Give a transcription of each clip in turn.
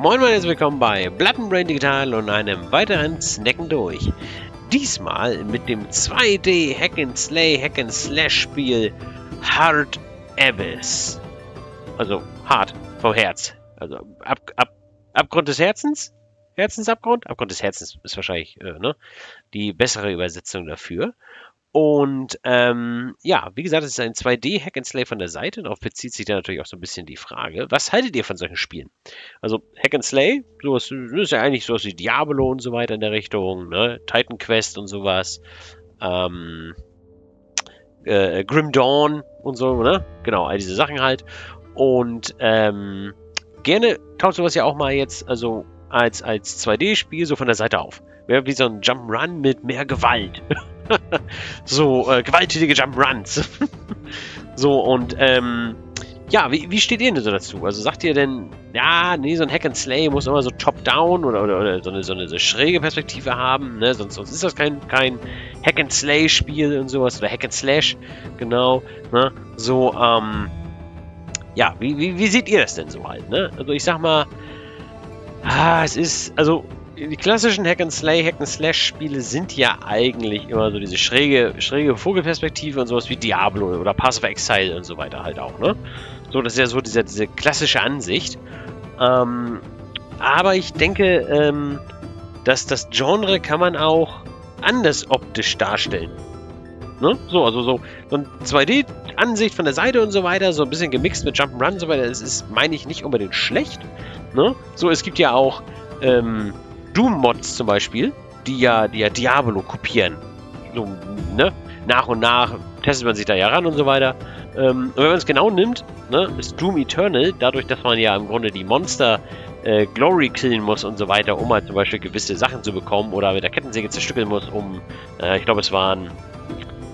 Moin Moin, herzlich willkommen bei Blappenbrain Digital und einem weiteren Snacken durch. Diesmal mit dem 2D Hack and Slay Hack and Slash Spiel Hard Abyss. Also hart vom Herz. Also ab, ab, Abgrund des Herzens? Herzensabgrund? Abgrund des Herzens ist wahrscheinlich äh, ne? die bessere Übersetzung dafür. Und ähm, ja, wie gesagt, es ist ein 2D-Hack and Slay von der Seite. Darauf bezieht sich dann natürlich auch so ein bisschen die Frage, was haltet ihr von solchen Spielen? Also Hack and Slay, sowas ist ja eigentlich sowas wie Diablo und so weiter in der Richtung, ne? Titan Quest und sowas. Ähm, äh, Grim Dawn und so, ne? Genau, all diese Sachen halt. Und ähm, gerne taucht sowas ja auch mal jetzt, also als, als 2D-Spiel so von der Seite auf. Wäre wie so ein Jump'n'Run mit mehr Gewalt. so, äh, gewalttätige Jump'n'Runs. so, und, ähm, ja, wie, wie steht ihr denn so dazu? Also sagt ihr denn, ja, nee, so ein Hack and Slay muss immer so top-down oder, oder, oder, so, eine, so, eine, so schräge Perspektive haben, ne? Sonst, sonst ist das kein, kein Hack and Slay-Spiel und sowas oder Hack and Slash, genau, ne? So, ähm, ja, wie, wie, wie seht ihr das denn so halt, ne? Also ich sag mal, ah, es ist, also die klassischen Hack and Slay, Hack and Slash Spiele sind ja eigentlich immer so diese schräge, schräge Vogelperspektive und sowas wie Diablo oder Pass of Exile und so weiter halt auch, ne? So, das ist ja so diese, diese klassische Ansicht. Ähm, aber ich denke, ähm, dass das Genre kann man auch anders optisch darstellen. Ne? So, also so, so ein 2D-Ansicht von der Seite und so weiter, so ein bisschen gemixt mit Jump'n'Run und so weiter, das ist, meine ich, nicht unbedingt schlecht. Ne? So, es gibt ja auch ähm, Doom-Mods zum Beispiel, die ja, die ja Diablo kopieren. So, ne? Nach und nach testet man sich da ja ran und so weiter. Ähm, und wenn man es genau nimmt, ne, ist Doom Eternal, dadurch, dass man ja im Grunde die Monster äh, Glory killen muss und so weiter, um halt zum Beispiel gewisse Sachen zu bekommen oder mit der Kettensäge zerstückeln muss, um, äh, ich glaube, es waren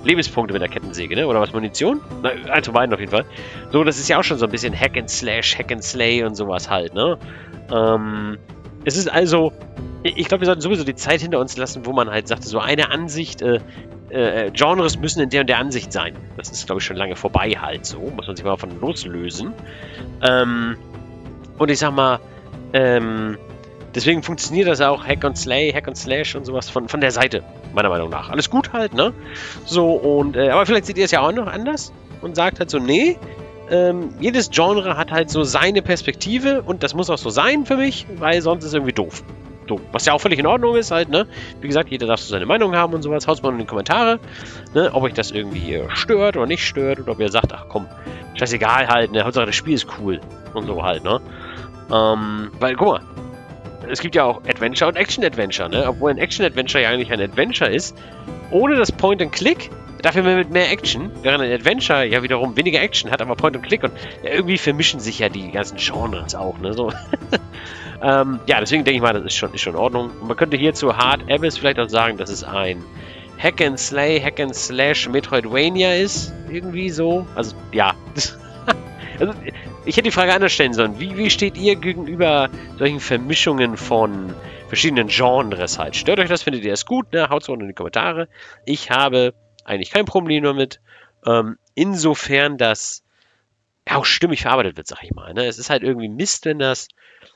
Lebenspunkte mit der Kettensäge, ne? Oder was, Munition? Na, eins von beiden auf jeden Fall. So, das ist ja auch schon so ein bisschen Hack and Slash, Hack and Slay und sowas halt, ne? Ähm, es ist also, ich glaube, wir sollten sowieso die Zeit hinter uns lassen, wo man halt sagte, so eine Ansicht, äh, äh, Genres müssen in der und der Ansicht sein. Das ist, glaube ich, schon lange vorbei halt so. Muss man sich mal von loslösen. Ähm, und ich sag mal, ähm, deswegen funktioniert das auch Hack and Slay, Hack and Slash und sowas von, von der Seite, meiner Meinung nach. Alles gut halt, ne? So, und, äh, aber vielleicht seht ihr es ja auch noch anders und sagt halt so, nee, ähm, jedes Genre hat halt so seine Perspektive und das muss auch so sein für mich, weil sonst ist es irgendwie doof. So, was ja auch völlig in Ordnung ist halt, ne? Wie gesagt, jeder darf so seine Meinung haben und sowas. Haut mal in die Kommentare, ne? Ob euch das irgendwie hier stört oder nicht stört oder ob ihr sagt, ach komm, scheißegal halt, ne? Hauptsache das Spiel ist cool und so halt, ne? Ähm, weil, guck mal, es gibt ja auch Adventure und Action-Adventure, ne? Obwohl ein Action-Adventure ja eigentlich ein Adventure ist, ohne das Point-and-Click Dafür mit mehr Action, während ein Adventure ja wiederum weniger Action hat, aber Point and Click und irgendwie vermischen sich ja die ganzen Genres auch, ne? So. ähm, ja, deswegen denke ich mal, das ist schon, ist schon in Ordnung. Und man könnte hier zu Hard Abyss vielleicht auch sagen, dass es ein Hack and Slay, Hack and Slash Metroidvania ist. Irgendwie so. Also, ja. also, ich hätte die Frage anders stellen sollen. Wie, wie steht ihr gegenüber solchen Vermischungen von verschiedenen Genres halt? Stört euch das? Findet ihr das gut? Ne? Haut es unten in die Kommentare. Ich habe eigentlich kein Problem damit. Ähm, insofern, dass ja auch stimmig verarbeitet wird, sag ich mal. Ne? Es ist halt irgendwie Mist, wenn das,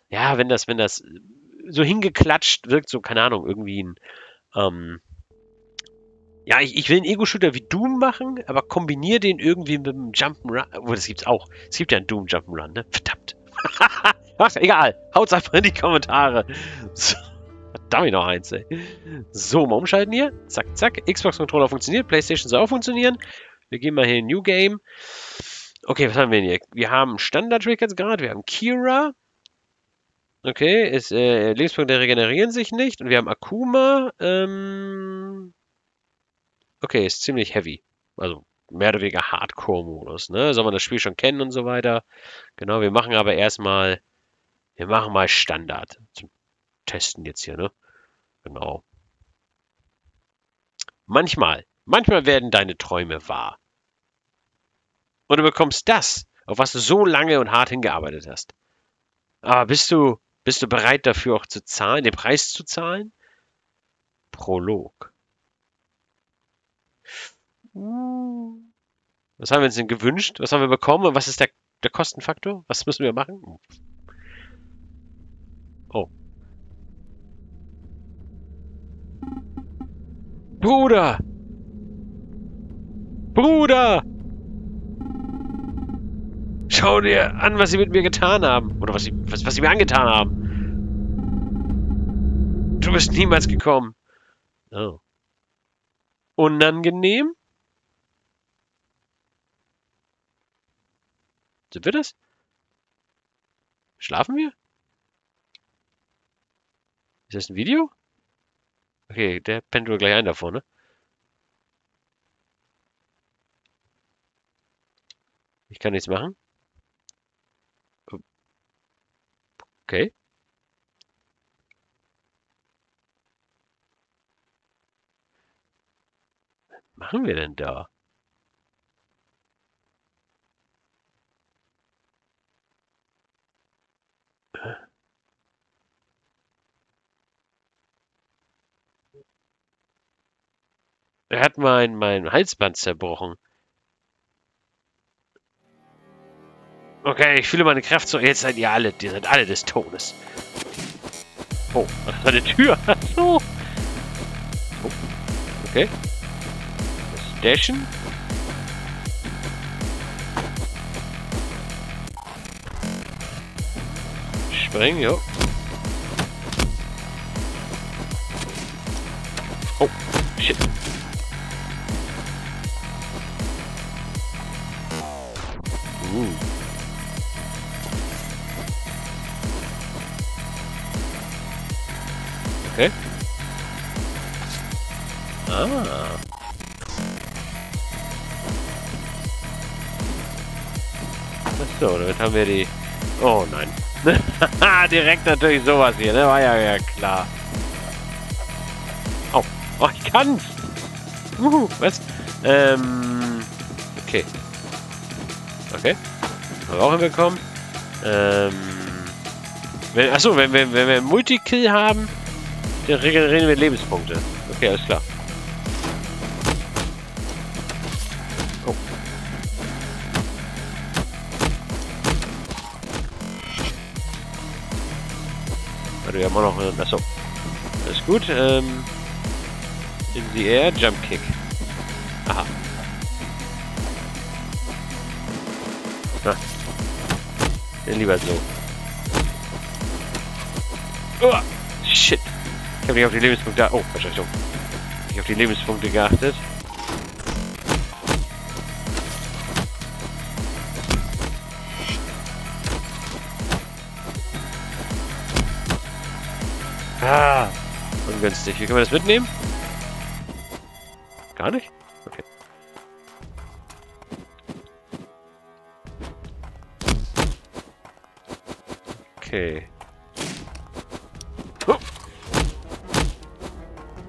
ja, wenn das, wenn das so hingeklatscht wirkt, so, keine Ahnung, irgendwie ein, ähm, ja, ich, ich will einen Ego-Shooter wie Doom machen, aber kombiniere den irgendwie mit einem Jump'n'Run. Oh, das gibt's auch. Es gibt ja einen Doom Jump'n'Run, ne? Verdammt. Ach, egal. Haut's einfach in die Kommentare. So. Verdammt noch eins, ey. So, mal umschalten hier. Zack, zack. Xbox-Controller funktioniert. PlayStation soll auch funktionieren. Wir gehen mal hier in New Game. Okay, was haben wir denn hier? Wir haben Standard-Trick jetzt gerade. Wir haben Kira. Okay, ist, äh, Lebenspunkte regenerieren sich nicht. Und wir haben Akuma. Ähm, okay, ist ziemlich heavy. Also mehr oder weniger Hardcore-Modus. Ne? Soll man das Spiel schon kennen und so weiter. Genau, wir machen aber erstmal, wir machen mal Standard. Zum testen jetzt hier, ne? Genau. Manchmal, manchmal werden deine Träume wahr. Und du bekommst das, auf was du so lange und hart hingearbeitet hast. Aber bist du, bist du bereit dafür auch zu zahlen, den Preis zu zahlen? Prolog. Was haben wir uns denn gewünscht? Was haben wir bekommen? Und was ist der, der Kostenfaktor? Was müssen wir machen? Oh. Bruder! Bruder! Schau dir an, was sie mit mir getan haben. Oder was sie, was, was sie mir angetan haben. Du bist niemals gekommen. Oh. Unangenehm? Sind wir das? Schlafen wir? Ist das ein Video? Okay, der wohl gleich ein davor, ne? Ich kann nichts machen. Okay. Was machen wir denn da? Er hat mein, mein Halsband zerbrochen. Okay, ich fühle meine Kraft so. Jetzt seid ihr alle, ihr seid alle des Todes. Oh, das war eine Tür. so. Oh, okay. Das Dashen. Springen, jo. Oh, shit. Uh. Ah. Achso, damit haben wir die... Oh nein. Direkt natürlich sowas hier, ne? War ja, ja klar. Oh, oh ich kann's! Uhu, was? Ähm... Okay. Okay. Haben wir auch hinbekommen. Ähm... Wenn, achso, wenn, wenn, wenn wir Multikill haben, dann regenerieren wir Lebenspunkte. Okay, alles klar. Warte, wir haben auch noch... Achso. Alles gut. Ähm... In the air, Jump Kick. Aha. Na. Dann lieber so. Oh, shit. Ich habe nicht auf die Lebenspunkte... Oh, Entschuldigung. Nicht auf die Lebenspunkte geachtet. Ah, ungünstig. Wie können wir das mitnehmen? Gar nicht? Okay. Okay. Oh.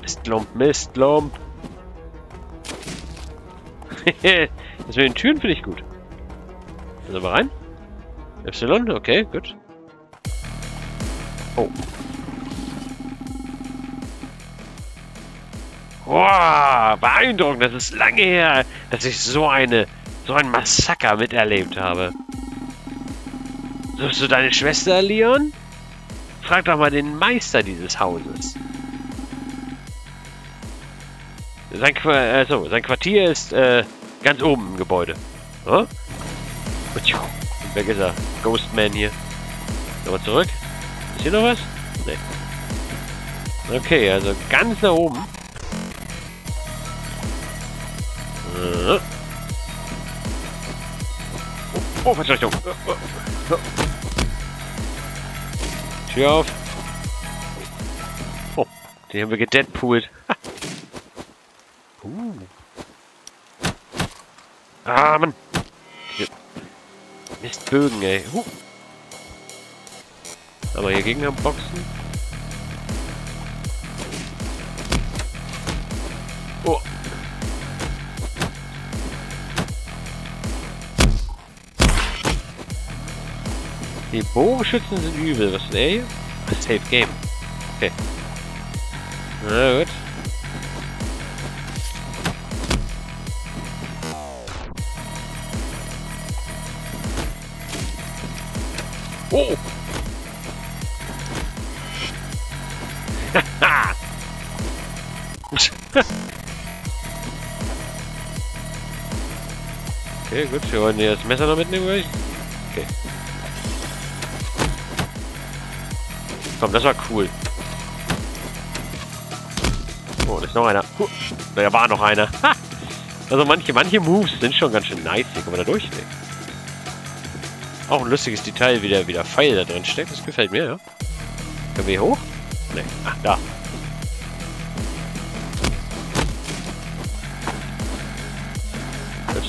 Mistlump, Mistlump. das mit den Türen finde ich gut. Also mal rein. Y, okay, gut. Oh. Boah, beeindruckend. Das ist lange her, dass ich so eine, so ein Massaker miterlebt habe. Suchst du deine Schwester, Leon? Frag doch mal den Meister dieses Hauses. Sein, Qu äh, so, sein Quartier ist äh, ganz oben im Gebäude. Oh? Weg ist er. Ghostman hier. Nochmal zurück. Ist hier noch was? Nee. Okay, also ganz da oben. Oh, oh, oh. Tür auf. Oh, die haben wir gedeadpoolt. uh. Ah, Mann. Mistbögen, ey. Uh. Aber hier Gegner boxen. Die Bogenschützen sind übel. Was ist denn ey? Safe Game. Okay. Na gut. Oh! okay, gut, wir wollen hier das Messer noch mitnehmen, würde. Komm, das war cool. Oh, da ist noch einer. Huh. Da war noch einer. Ha! Also manche, manche Moves sind schon ganz schön nice. Hier kann man da durch. Auch ein lustiges Detail, wie der, wie der Pfeil da drin steckt. Das gefällt mir, ja. Können wir hier hoch? Ne. Ach, da.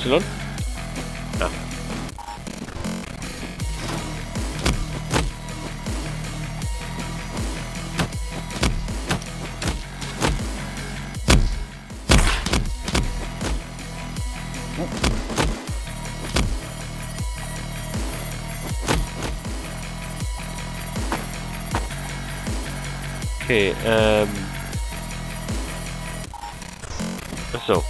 Y? Okay, ähm... Achso.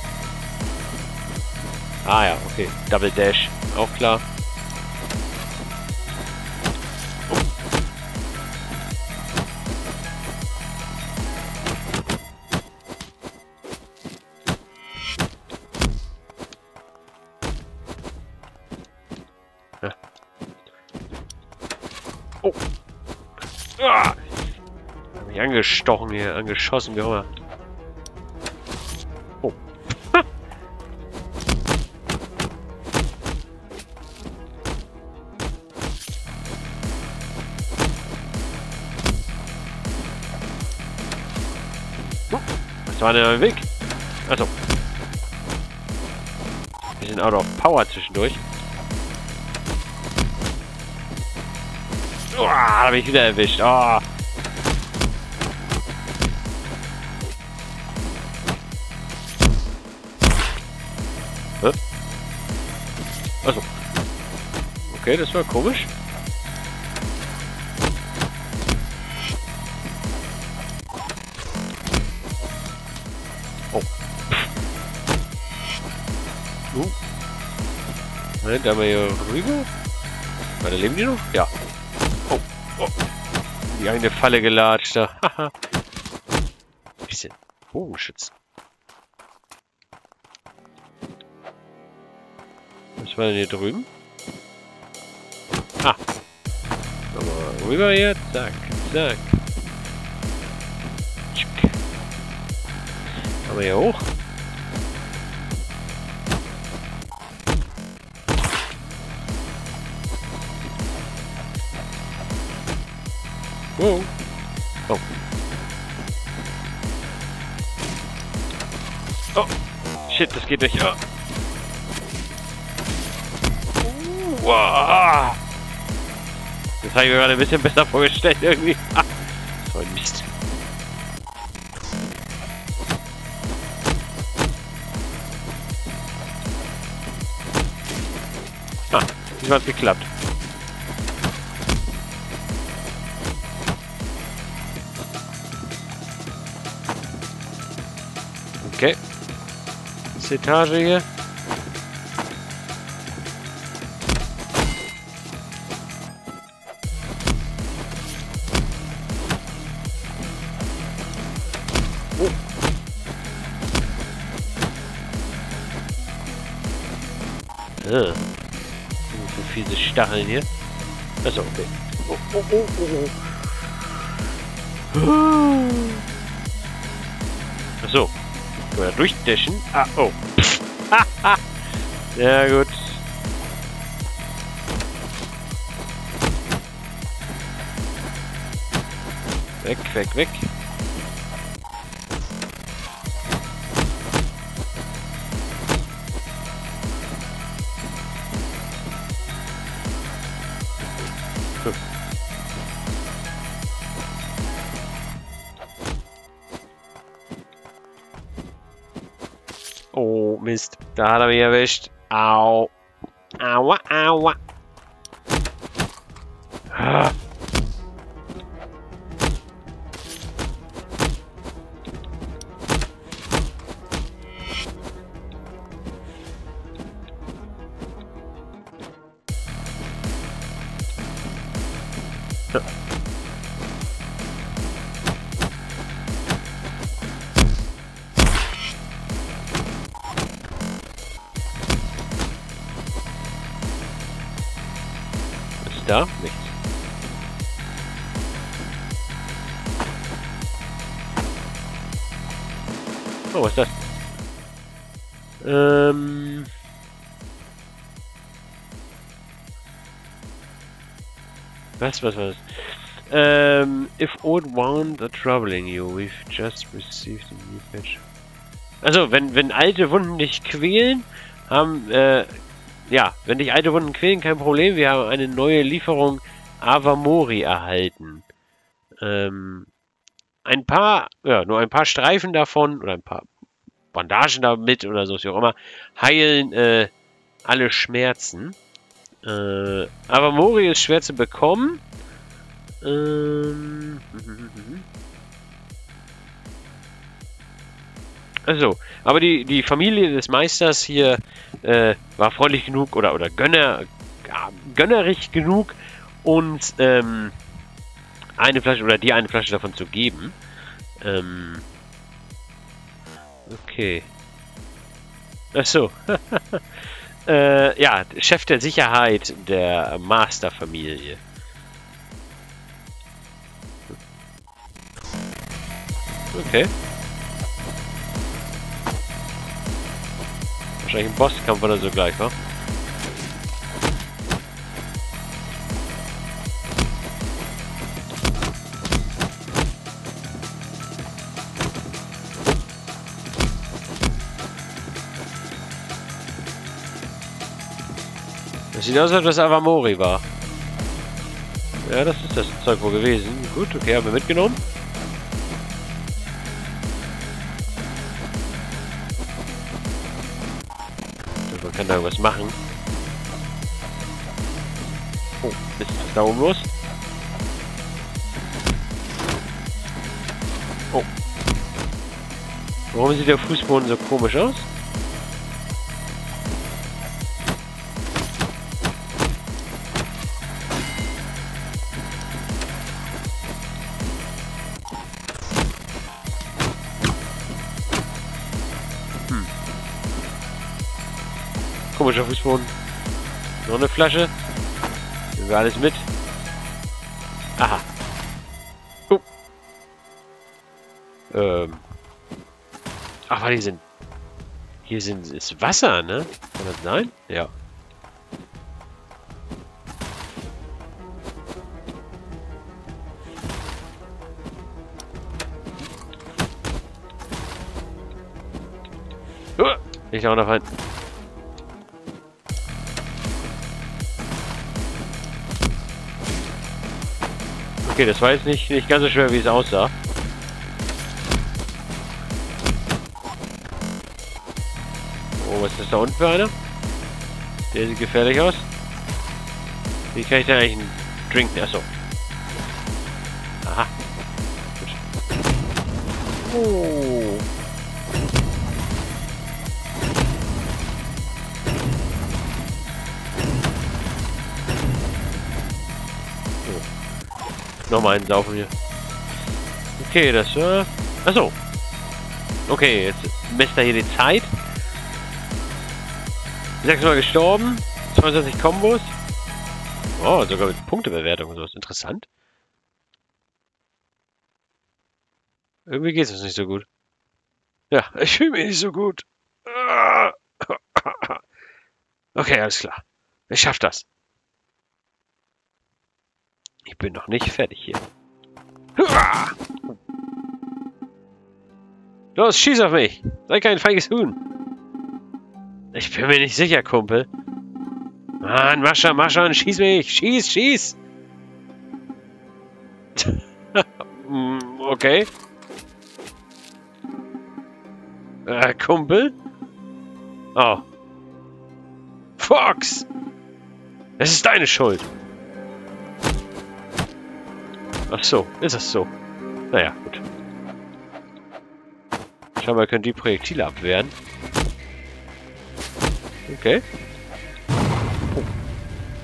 Ah ja, okay. Double Dash, auch klar. Angestochen hier, angeschossen, wie auch immer. Oh. Was war denn mein Weg? Achso. Bisschen out of power zwischendurch. Oh, da bin ich wieder erwischt. Oh. Hä? Achso. Okay, das war komisch. Oh. Uh. Nein, da haben wir hier rüber. Warte, leben die noch? Ja. Oh. oh. Die eine Falle gelatscht. Haha. Bisschen Bogenschützen. Was war denn hier drüben? Ah. Nochmal rüber hier. Zack, zack. Wir hier hoch. Wow. Oh. Oh. Shit, das geht nicht. Oh. Wow. Das habe ich mir gerade ein bisschen besser vorgestellt irgendwie. so ein Mist. Ah, diesmal hat geklappt. Okay. Etage hier. Stacheln hier. Achso, okay. Oh, oh, oh, oh, oh. Achso. Können wir durchdashen? Ah, oh. ja, gut. Weg, weg, weg. Mist. Da hat er mich erwischt. Au. Aua, aua. Ah. Was, was, was? Um, if old wounds are troubling you, we've just received a new patch. Also, wenn, wenn alte Wunden dich quälen, haben, äh, ja, wenn dich alte Wunden quälen, kein Problem. Wir haben eine neue Lieferung Avamori erhalten. Ähm, ein paar, ja, nur ein paar Streifen davon, oder ein paar Bandagen damit, oder so, wie auch immer, heilen, äh, alle Schmerzen. Äh, Avamori ist schwer zu bekommen. Ähm. Also, aber die, die Familie des Meisters hier äh, war freundlich genug oder, oder gönner, gönnerig genug, uns ähm, eine Flasche oder dir eine Flasche davon zu geben. Ähm, okay. Achso. äh, ja, Chef der Sicherheit der Masterfamilie. Okay. Wahrscheinlich ein Bosskampf oder so gleich, wa? Das sieht aus, als ob das Avamori war. Ja, das ist das Zeug wohl gewesen. Gut, okay, haben wir mitgenommen. kann da irgendwas machen. Oh, ist das da oben los? Oh. Warum sieht der Fußboden so komisch aus? Komischer Fußboden. Noch eine Flasche. Nehmen wir alles mit. Aha. Oh. Ähm. Ach, die sind... Hier sind, ist Wasser, ne? Kann das sein? Ja. Ich auch noch ein. Okay, das war jetzt nicht, nicht ganz so schwer, wie es aussah. Oh, was ist das da unten für einer? Der sieht gefährlich aus. Wie kann ich denn eigentlich einen Drink... Achso. Aha. Gut. Oh. Nochmal einen saufen hier. Okay, das, äh... Achso. Okay, jetzt messt er hier die Zeit. Sechsmal gestorben. 22 Kombos. Oh, sogar mit Punktebewertung und sowas. Interessant. Irgendwie geht es nicht so gut. Ja, ich fühle mich nicht so gut. Okay, alles klar. Ich schaff das. Ich bin noch nicht fertig hier. Los, schieß auf mich! Sei kein feiges Huhn! Ich bin mir nicht sicher, Kumpel. Mann, mach schon, schieß mich! Schieß, schieß! okay. Äh, Kumpel? Oh. Fox! Es ist deine Schuld. Ach so, ist es so. Naja, gut. Scheinbar können die Projektile abwehren. Okay. Oh.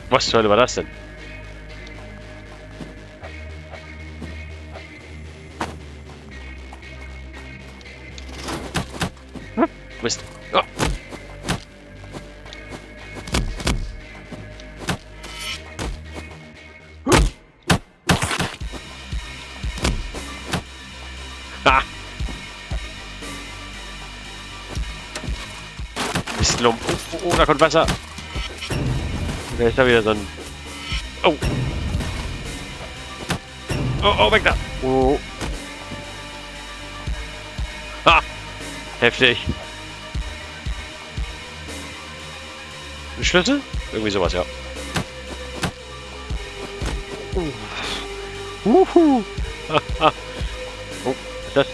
Was zur Hölle war das denn? Hm, Mist. Oh. Da kommt Wasser. Da ist da wieder so ein... Oh. Oh, oh, weg da. Oh. Ha! Heftig. Ein Schlüssel? Irgendwie sowas, ja. Uh. Uhu. oh, ist das?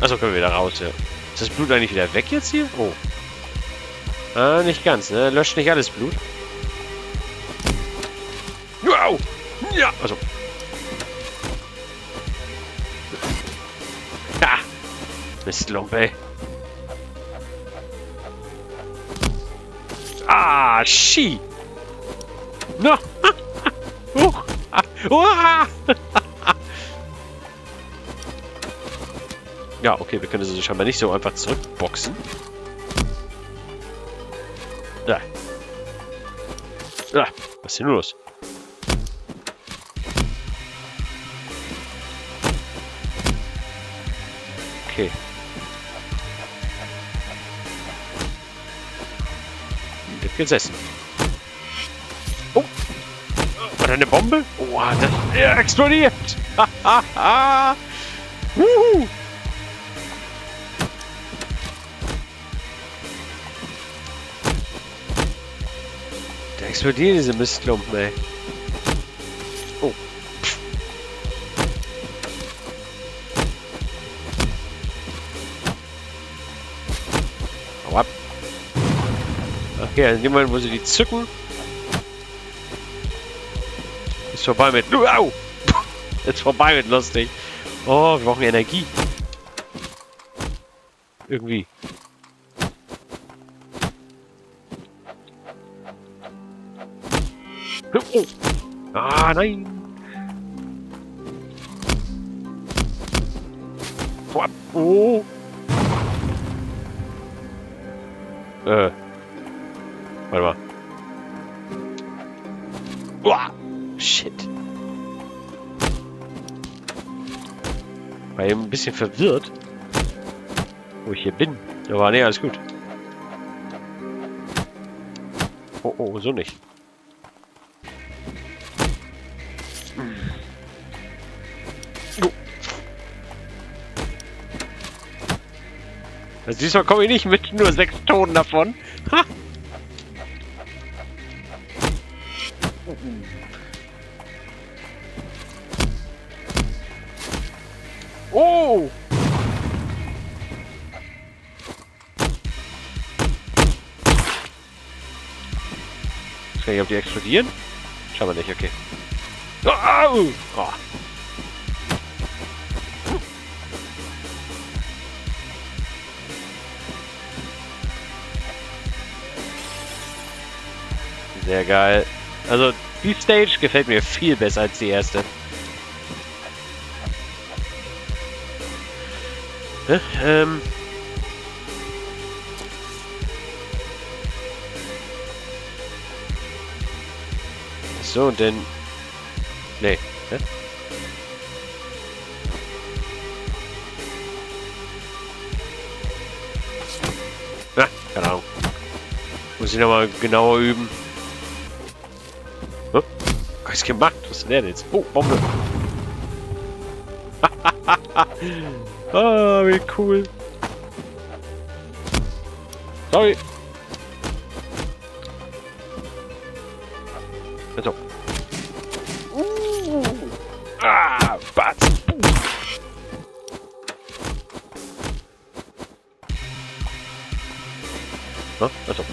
Achso, können wir wieder raus, ja. Ist das Blut eigentlich wieder weg jetzt hier? Oh. Ah, nicht ganz, ne? Löscht nicht alles Blut. Wow! Ja! Also. Ha! Mistlump, ey. Ah, Ski! No! Huch! Ah. ja, okay, wir können sie scheinbar nicht so einfach zurückboxen. Was ist denn los? Okay. Wird gesessen. Oh! War da eine Bombe? Oh, das er explodiert! Wuhu! Explodieren diese Mistklumpen, ey. Oh. Hau ab. Okay, also Moment, wo sie die zücken, ist vorbei mit... Au! Jetzt vorbei mit lustig. Oh, wir brauchen Energie. Irgendwie. Oh. Ah, nein. Hau ab. Oh. Äh. Warte mal. Uah. Shit. War eben ein bisschen verwirrt, wo ich hier bin. Aber nee, alles gut. Oh, oh, so nicht. Also diesmal komme ich nicht mit nur sechs Tonen davon. Ha! Oh! Ich weiß nicht, ob die explodieren. Schau mal nicht, okay. Au! Oh. Sehr geil. Also, die Stage gefällt mir viel besser als die erste. Ne? Ähm. So, und dann... Nee. Ne? Na, keine Ahnung. Muss ich nochmal genauer üben. Gemacht? Was ist denn jetzt? Oh, Bombe. ah, wie cool. Sorry. Also. Uh. Ah, Batz. Huh? Also.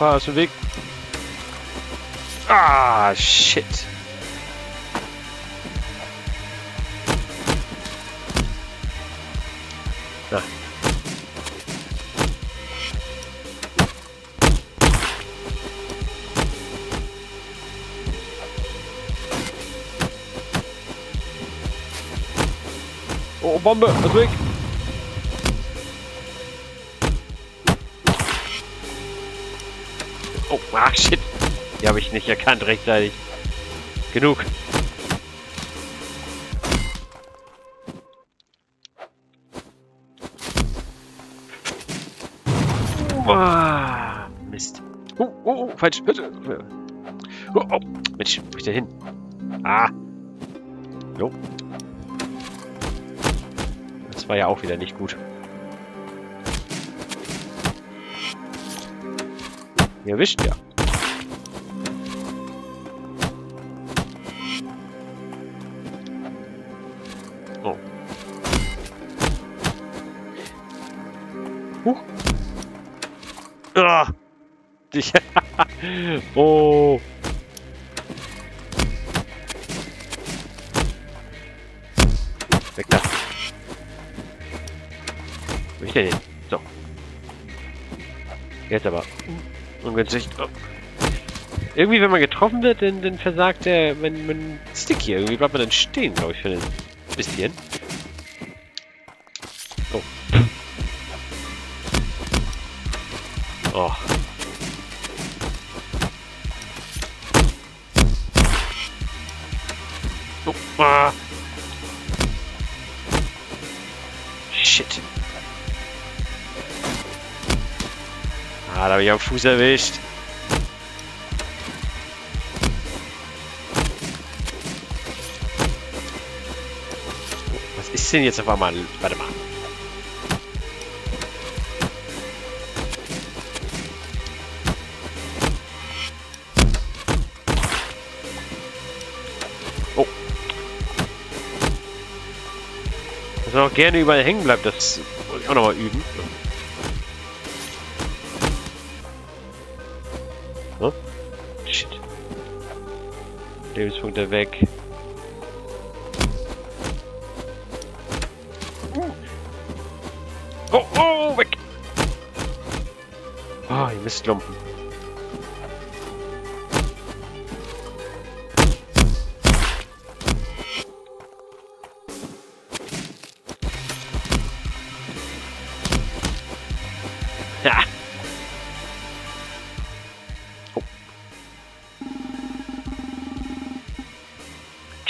Oh, oh, Opa, ist im Weg. Ah, shit. Na. Oh, Bombe, ist weg. Habe ich nicht erkannt rechtzeitig. Genug. Mist. Oh, oh, oh, falsch. Oh, oh. Mensch, wo ist der hin? Ah. Jo. Das war ja auch wieder nicht gut. Ihr wischt ja. Ich oh. Weg da. Wo ist der hin? So. Jetzt aber. Ungünstig. Oh. Irgendwie, wenn man getroffen wird, dann, dann versagt der mein, mein Stick hier. Irgendwie bleibt man dann stehen, glaube ich, für ein bisschen. Oh. Oh. Ah. Shit. Ah, da habe ich am Fuß erwischt. Was ist denn jetzt auf einmal? Warte mal. Gerne überall hängen bleibt, das wollte ich auch nochmal üben. Lebenspunkte weg. Oh, oh, weg! Ah, oh, ihr Mistlumpen.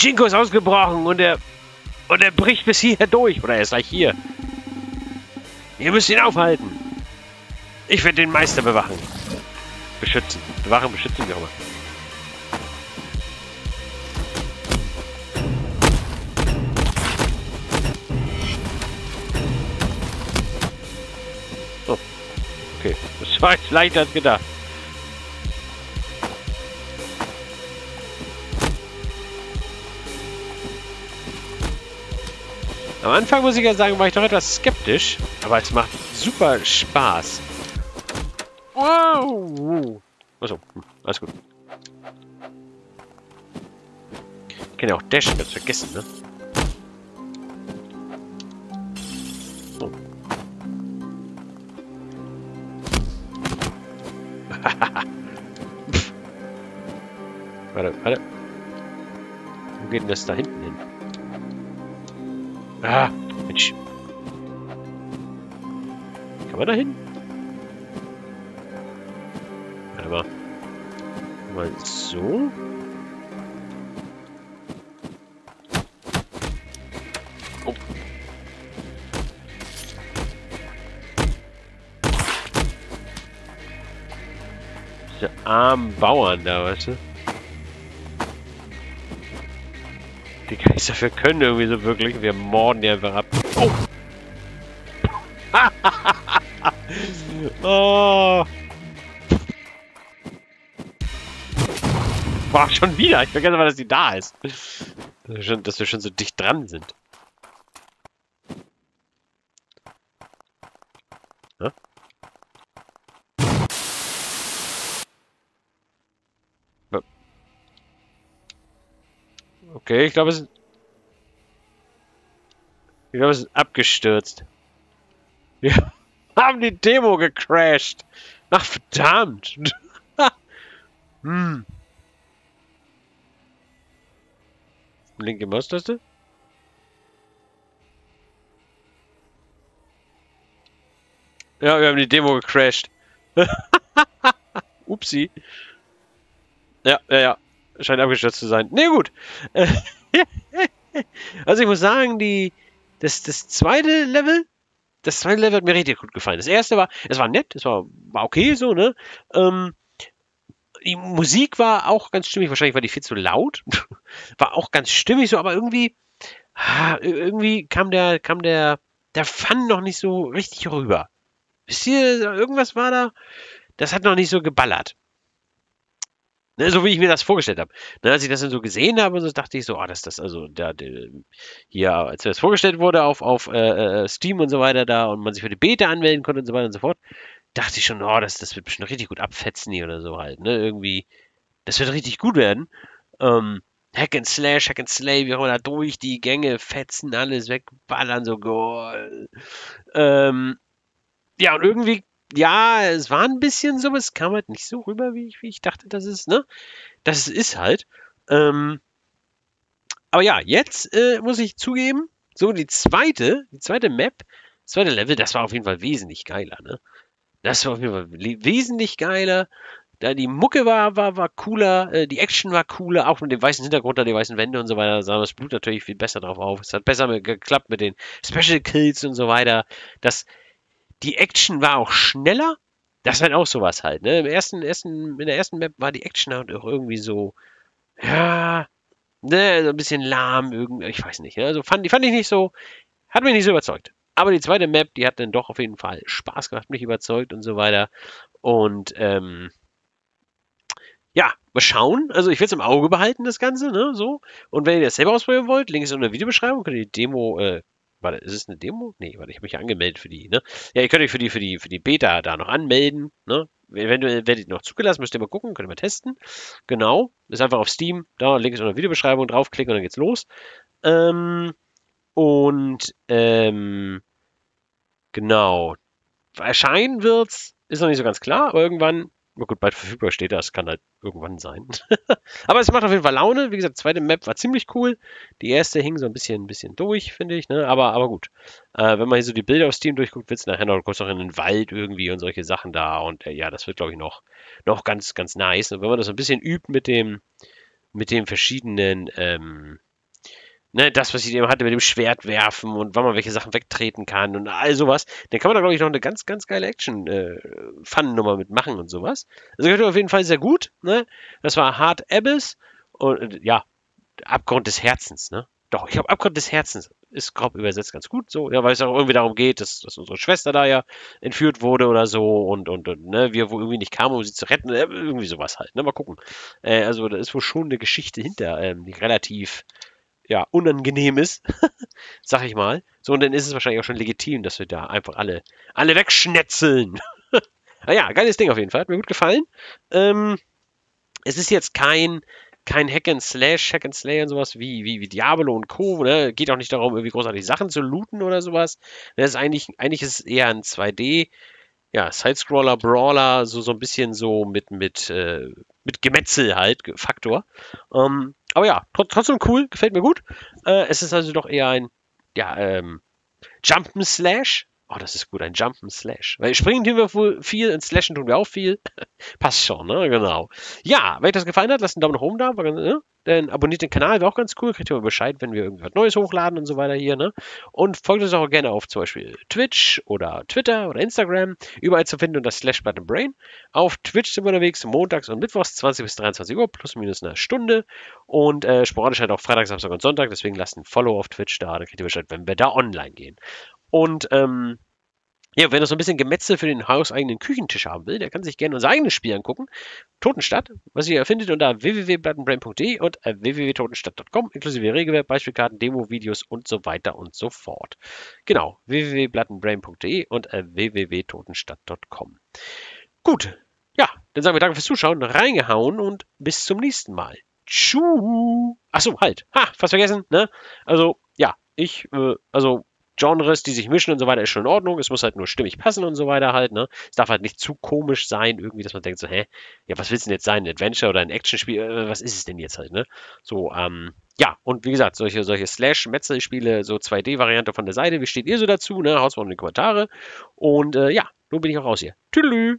Jinko ist ausgebrochen und er und er bricht bis hierher durch. Oder er ist gleich hier. Ihr müsst ihn aufhalten. Ich werde den Meister bewachen. Beschützen. Bewachen, beschützen, wie auch immer. Okay. Das war jetzt leichter als gedacht. Am Anfang muss ich ja sagen, war ich doch etwas skeptisch, aber es macht super Spaß. Wow! Achso, hm, alles gut. Ich kann ja auch dashen, ganz vergessen, ne? Oh. warte, warte. Wo geht denn das da hinten hin? Ah, Mensch. Kann man da hin? Warte mal. Mal so. Oh. Diese armen Bauern da, weißt du? Dafür können irgendwie so wirklich. Wir morden die einfach ab. Oh! oh! Boah, schon wieder. Ich vergesse mal, dass die da ist. Dass wir schon, dass wir schon so dicht dran sind. Okay, ich glaube, es ist... Ich glaube, es abgestürzt. Wir haben die Demo gecrashed. Ach, verdammt. hm. Linke Maustaste? Ja, wir haben die Demo gecrashed. Upsi. Ja, ja, ja. Scheint abgestürzt zu sein. Ne, gut. also ich muss sagen, die, das, das zweite Level, das zweite Level hat mir richtig gut gefallen. Das erste war, es war nett, es war, war okay so, ne? Ähm, die Musik war auch ganz stimmig, wahrscheinlich war die viel zu laut. war auch ganz stimmig so, aber irgendwie, irgendwie kam der, kam der, der Fun noch nicht so richtig rüber. Wisst ihr, irgendwas war da, das hat noch nicht so geballert. Ne, so wie ich mir das vorgestellt habe. Ne, als ich das dann so gesehen habe, so dachte ich so, ah, das das also da, hier, als das vorgestellt wurde auf, auf äh, äh, Steam und so weiter da und man sich für die Beta anmelden konnte und so weiter und so fort, dachte ich schon, oh, das, das wird bestimmt richtig gut abfetzen hier oder so halt. Ne, irgendwie, das wird richtig gut werden. Ähm, Hack and Slash, Hack and Slay, wie auch immer da durch die Gänge fetzen, alles wegballern, so goal. Ähm, ja, und irgendwie ja, es war ein bisschen so, es kam halt nicht so rüber, wie ich, wie ich dachte, dass es, ne? Das ist halt. Ähm, aber ja, jetzt äh, muss ich zugeben, so die zweite, die zweite Map, das zweite Level, das war auf jeden Fall wesentlich geiler, ne? Das war auf jeden Fall wesentlich geiler. Da die Mucke war, war, war cooler, äh, die Action war cooler, auch mit dem weißen Hintergrund, da die weißen Wände und so weiter, sah das Blut natürlich viel besser drauf auf. Es hat besser geklappt mit den Special Kills und so weiter. Das, die Action war auch schneller. Das ist halt auch sowas halt. Ne? Im ersten, ersten, in der ersten Map war die Action halt auch irgendwie so, ja, ne, so ein bisschen lahm, irgendwie, ich weiß nicht. Ne? Also fand, die fand ich nicht so, hat mich nicht so überzeugt. Aber die zweite Map, die hat dann doch auf jeden Fall Spaß gemacht, mich überzeugt und so weiter. Und ähm, ja, mal schauen. Also ich will es im Auge behalten, das Ganze, ne? So. Und wenn ihr das selber ausprobieren wollt, Link ist in der Videobeschreibung, könnt ihr die Demo äh, Warte, ist es eine Demo? Nee, warte, ich habe mich ja angemeldet für die, ne? Ja, ihr könnt euch für die, für die, für die Beta da noch anmelden, ne? Eventuell werdet ihr noch zugelassen, müsst ihr mal gucken, könnt ihr mal testen. Genau. Ist einfach auf Steam, da, Link ist in der Videobeschreibung, draufklicken und dann geht's los. Ähm, und, ähm, genau. Erscheinen wird's, ist noch nicht so ganz klar, aber irgendwann gut, bald verfügbar steht das, kann halt irgendwann sein. Aber es macht auf jeden Fall Laune. Wie gesagt, die zweite Map war ziemlich cool. Die erste hing so ein bisschen, ein bisschen durch, finde ich. Ne? Aber, aber gut. Äh, wenn man hier so die Bilder auf Steam durchguckt, wird es nachher noch kurz noch in den Wald irgendwie und solche Sachen da. Und äh, ja, das wird, glaube ich, noch, noch ganz, ganz nice. Und wenn man das so ein bisschen übt mit dem, mit den verschiedenen, ähm, ne, das, was ich eben hatte mit dem Schwert werfen und wann man welche Sachen wegtreten kann und all sowas, dann kann man da, glaube ich, noch eine ganz, ganz geile Action-Fun-Nummer äh, mitmachen und sowas. Also gefällt mir auf jeden Fall sehr gut. Ne? Das war Hard Abyss und äh, ja, Abgrund des Herzens. Ne? Doch, ich glaube, Abgrund des Herzens ist grob übersetzt ganz gut so, ja, weil es auch irgendwie darum geht, dass, dass unsere Schwester da ja entführt wurde oder so und, und, und ne, wir wo irgendwie nicht kamen, um sie zu retten, äh, irgendwie sowas halt, ne, mal gucken. Äh, also da ist wohl schon eine Geschichte hinter, ähm, die relativ ja, unangenehm ist, sag ich mal. So, und dann ist es wahrscheinlich auch schon legitim, dass wir da einfach alle, alle wegschnetzeln. naja, geiles Ding auf jeden Fall. Hat mir gut gefallen. Ähm, es ist jetzt kein, kein Hack and Slash, Hack and Slay und sowas wie, wie, wie Diablo und Co. Ne? Geht auch nicht darum, irgendwie großartig Sachen zu looten oder sowas. Das ist eigentlich, eigentlich ist es eher ein 2D, ja, Sidescroller, Brawler, so, so ein bisschen so mit, mit, äh, mit Gemetzel halt, Faktor. Ähm, aber ja, trotzdem cool, gefällt mir gut. Äh, es ist also doch eher ein, ja, ähm, Jump'n'Slash. Oh, das ist gut, ein Jump'n'Slash. Weil springen tun wir wohl viel und slashen tun wir auch viel. Passt schon, ne? Genau. Ja, wenn euch das gefallen hat, lasst einen Daumen nach oben da. Ne? Dann abonniert den Kanal, wäre auch ganz cool. Kriegt ihr mal Bescheid, wenn wir irgendwas Neues hochladen und so weiter hier, ne? Und folgt uns auch gerne auf zum Beispiel Twitch oder Twitter oder Instagram. Überall zu finden unter Slash Blood Brain. Auf Twitch sind wir unterwegs, montags und mittwochs 20 bis 23 Uhr, plus minus eine Stunde. Und äh, sporadisch halt auch Freitag, Samstag und Sonntag. Deswegen lasst ein Follow auf Twitch da, dann kriegt ihr Bescheid, wenn wir da online gehen. Und ähm, ja, wer noch so ein bisschen Gemetzel für den hauseigenen Küchentisch haben will, der kann sich gerne unser eigenes Spiel angucken. Totenstadt, was ihr findet unter www.plattenbrain.de und äh, www.totenstadt.com, inklusive Regelwerk, Beispielkarten, Demo-Videos und so weiter und so fort. Genau, www.plattenbrain.de und äh, www.totenstadt.com. Gut, ja, dann sagen wir danke fürs Zuschauen, reingehauen und bis zum nächsten Mal. Tschu. Achso, halt. Ha, fast vergessen, ne? Also, ja, ich, äh, also Genres, die sich mischen und so weiter, ist schon in Ordnung. Es muss halt nur stimmig passen und so weiter halt, ne? Es darf halt nicht zu komisch sein, irgendwie, dass man denkt so, hä, ja, was willst du denn jetzt sein? Ein Adventure oder ein Actionspiel? Äh, was ist es denn jetzt halt, ne? So, ähm, ja, und wie gesagt, solche, solche Slash-Metzel-Spiele, so 2D-Variante von der Seite, wie steht ihr so dazu, ne? Haut's mal in die Kommentare. Und äh, ja, nun bin ich auch raus hier. Tüdelü!